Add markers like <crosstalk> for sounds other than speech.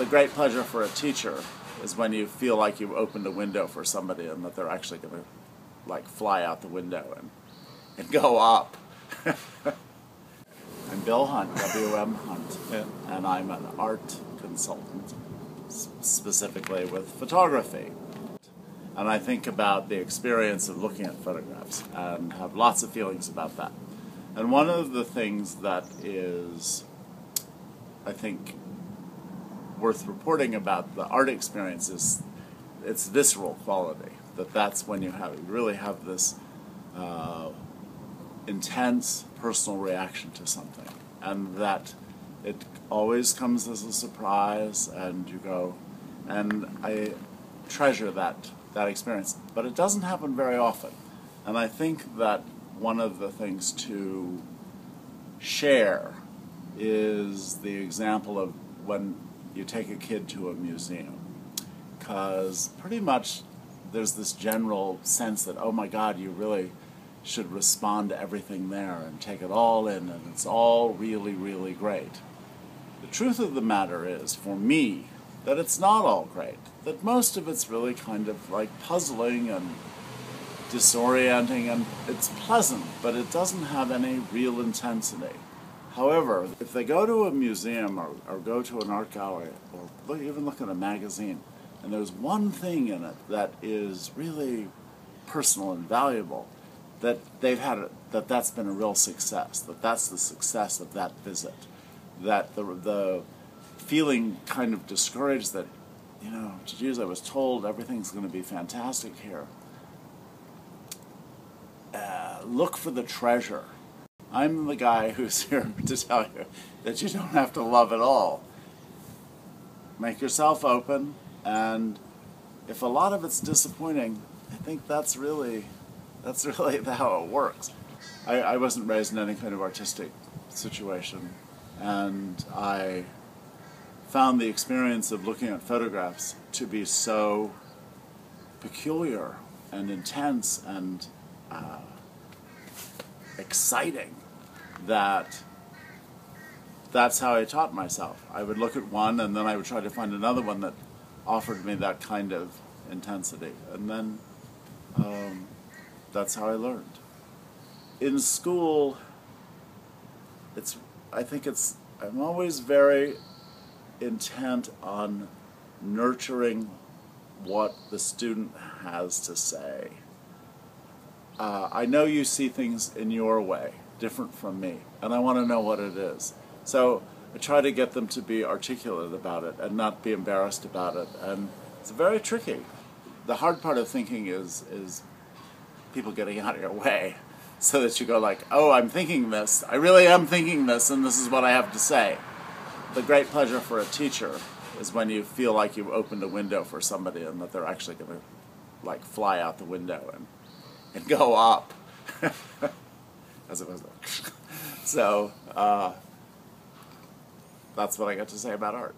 the great pleasure for a teacher is when you feel like you've opened a window for somebody and that they're actually going to like fly out the window and, and go up. <laughs> I'm Bill Hunt, W.M. Hunt, Yeah. and I'm an art consultant, specifically with photography. And I think about the experience of looking at photographs and have lots of feelings about that. And one of the things that is, I think, worth reporting about the art experience is its visceral quality. That that's when you have you really have this uh, intense personal reaction to something, and that it always comes as a surprise, and you go, and I treasure that that experience. But it doesn't happen very often, and I think that one of the things to share is the example of when you take a kid to a museum. Because pretty much there's this general sense that, oh my God, you really should respond to everything there and take it all in, and it's all really, really great. The truth of the matter is, for me, that it's not all great. That most of it's really kind of like puzzling and disorienting and it's pleasant, but it doesn't have any real intensity. However, if they go to a museum or, or go to an art gallery or look, even look at a magazine, and there's one thing in it that is really personal and valuable, that they've had a, that that's been a real success. That that's the success of that visit. That the the feeling kind of discouraged that, you know, geez, I was told everything's going to be fantastic here. Uh, look for the treasure. I'm the guy who's <laughs> here to tell you that you don't have to love it all. Make yourself open, and if a lot of it's disappointing, I think that's really that's <laughs> really how it works. I, I wasn't raised in any kind of artistic situation, and I found the experience of looking at photographs to be so peculiar and intense and uh, exciting that that's how I taught myself. I would look at one and then I would try to find another one that offered me that kind of intensity. And then um, that's how I learned. In school, it's I think it's I'm always very intent on nurturing what the student has to say. Uh, I know you see things in your way, different from me, and I want to know what it is. So I try to get them to be articulate about it and not be embarrassed about it, and it's very tricky. The hard part of thinking is is people getting out of your way, <laughs> so that you go like, "Oh, I'm thinking this. I really am thinking this, and this is what I have to say." The great pleasure for a teacher is when you feel like you've opened a window for somebody and that they're actually going to like fly out the window and and go up <laughs> as opposed to <laughs> so uh, that's what I got to say about art.